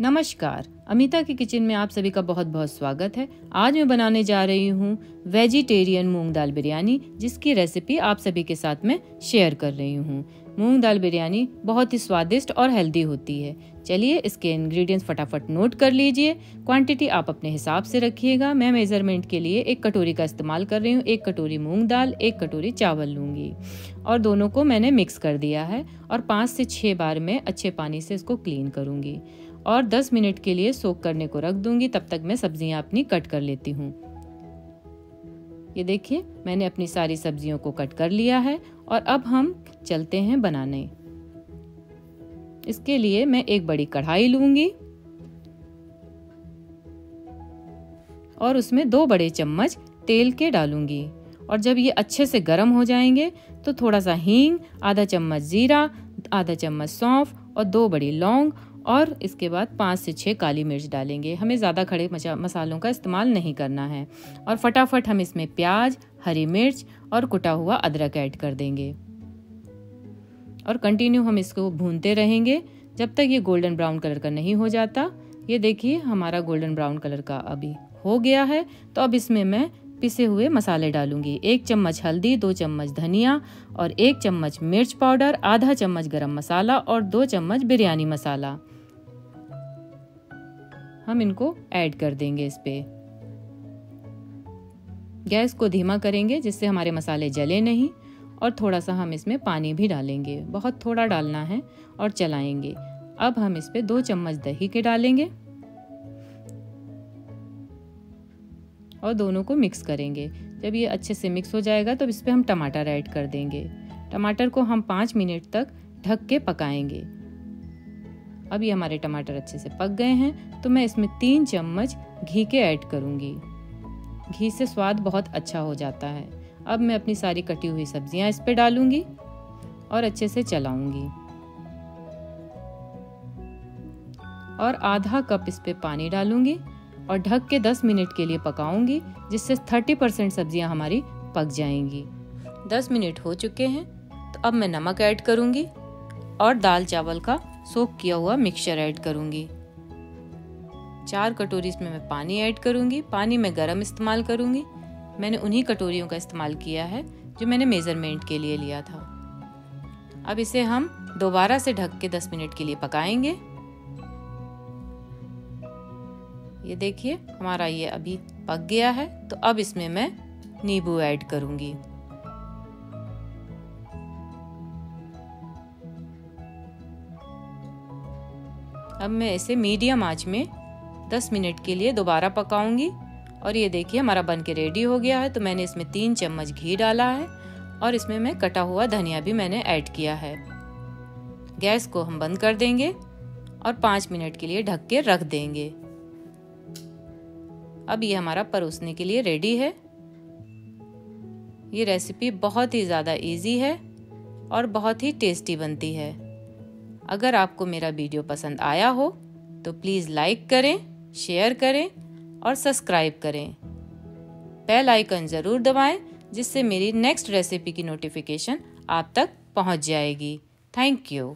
नमस्कार, अमिता की किचन में आप सभी का बहुत बहुत स्वागत है। आज मैं बनाने जा रही हूँ वेजिटेरियन मूंग दाल बिरयानी, जिसकी रेसिपी आप सभी के साथ में शेयर कर रही हूँ। मूंग दाल बिरयानी बहुत ही स्वादिष्ट और हेल्दी होती है। चलिए इसके इंग्रेडिएंट्स फटाफट नोट कर लीजिए। क्वांटिटी आप अपने हिसाब से रखिएगा। मैं मेज़रमेंट के लिए एक कटोरी का इस्तेमाल कर रही हूँ। एक कटोरी मूंग दाल, एक कटोरी चावल लूँगी। और दोनों को मैंने मिक्स कर दिया है और पाँच से छः बार में अच्छे पानी से इसको क्लीन करूँगी। और 10 मिनट के लिए सोक करने को रख दूँगी, तब तक मैं सब्ज़ियाँ अपनी कट कर लेती हूँ। ये देखिए, मैंने अपनी सारी सब्जियों को कट कर लिया है और अब हम चलते हैं बनाने। इसके लिए मैं एक बड़ी कढ़ाई लूँगी और उसमें दो बड़े चम्मच तेल के डालूँगी। और जब ये अच्छे से गर्म हो जाएँगे तो थोड़ा सा हींग, आधा चम्मच जीरा, आधा चम्मच सौंफ और दो बड़ी लौंग और इसके बाद पाँच से छः काली मिर्च डालेंगे। हमें ज़्यादा खड़े मसालों का इस्तेमाल नहीं करना है। और फटाफट हम इसमें प्याज, हरी मिर्च और कुटा हुआ अदरक ऐड कर देंगे। और कंटिन्यू हम इसको भूनते रहेंगे। जब तक ये गोल्डन ब्राउन कलर का नहीं हो जाता, ये देखिए हमारा गोल्डन ब्राउन कलर का अभी हो गया है। तो अब इसमें मैं पिसे हुए मसाले डालूँगी। एक चम्मच हल्दी, दो चम्मच धनिया और एक चम्मच मिर्च पाउडर, आधा चम्मच गरम मसाला और दो चम्मच बिरयानी मसाला। हम इनको ऐड कर देंगे इस पे। गैस को धीमा करेंगे जिससे हमारे मसाले जले नहीं और थोड़ा सा हम इसमें पानी भी डालेंगे। बहुत थोड़ा डालना है और चलाएँगे। अब हम इस पे दो चम्मच दही के डालेंगे। और दोनों को मिक्स करेंगे। जब ये अच्छे से मिक्स हो जाएगा तो इस पर हम टमाटर ऐड कर देंगे। टमाटर को हम पाँच मिनट तक ढक के पकाएँगे। अब ये हमारे टमाटर अच्छे से पक गए हैं तो मैं इसमें तीन चम्मच घी के ऐड करूँगी। घी से स्वाद बहुत अच्छा हो जाता है। अब मैं अपनी सारी कटी हुई सब्ज़ियाँ इस पे डालूँगी और अच्छे से चलाऊँगी। और आधा कप इस पे पानी डालूँगी और ढक के 10 मिनट के लिए पकाऊँगी, जिससे 30 परसेंट सब्ज़ियाँ हमारी पक जाएँगी। 10 मिनट हो चुके हैं तो अब मैं नमक ऐड करूँगी और दाल चावल का सोक किया हुआ मिक्सचर ऐड करूँगी। चार कटोरी इसमें मैं पानी ऐड करूँगी, पानी मैं गरम इस्तेमाल करूँगी। मैंने उन्हीं कटोरियों का इस्तेमाल किया है, जो मैंने मेज़रमेंट के लिए लिया था। अब इसे हम दोबारा से ढक के 10 मिनट के लिए पकाएँगे। ये देखिए, हमारा ये अभी पक गया है तो अब इसमें मैं नींबू ऐड करूँगी। अब मैं इसे मीडियम आँच में 10 मिनट के लिए दोबारा पकाऊँगी। और ये देखिए, हमारा बन के रेडी हो गया है तो मैंने इसमें तीन चम्मच घी डाला है और इसमें मैं कटा हुआ धनिया भी मैंने ऐड किया है। गैस को हम बंद कर देंगे और पाँच मिनट के लिए ढक के रख देंगे। अब ये हमारा परोसने के लिए रेडी है। ये रेसिपी बहुत ही ज़्यादा इजी है और बहुत ही टेस्टी बनती है। अगर आपको मेरा वीडियो पसंद आया हो तो प्लीज़ लाइक करें शेयर करें और सब्सक्राइब करें। बेल आइकन ज़रूर दबाएँ, जिससे मेरी नेक्स्ट रेसिपी की नोटिफिकेशन आप तक पहुँच जाएगी। Thank you